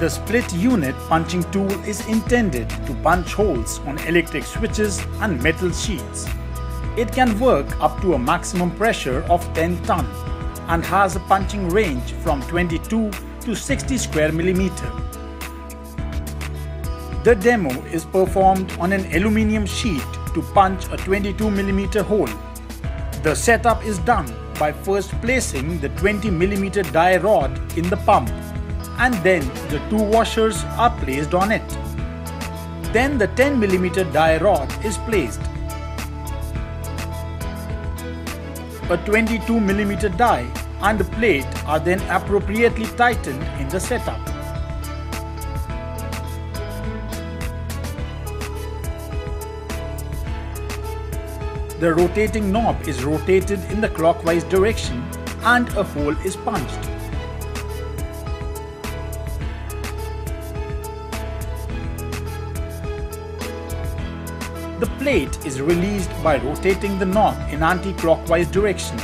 The split unit punching tool is intended to punch holes on electric switches and metal sheets. It can work up to a maximum pressure of 10 ton and has a punching range from 22 to 60 square millimeter. The demo is performed on an aluminium sheet to punch a 22 millimeter hole. The setup is done by first placing the 20 millimeter die rod in the pump and then the two washers are placed on it. Then the 10 mm die rod is placed. A 22 mm die and the plate are then appropriately tightened in the setup. The rotating knob is rotated in the clockwise direction and a hole is punched. The plate is released by rotating the knob in anti-clockwise direction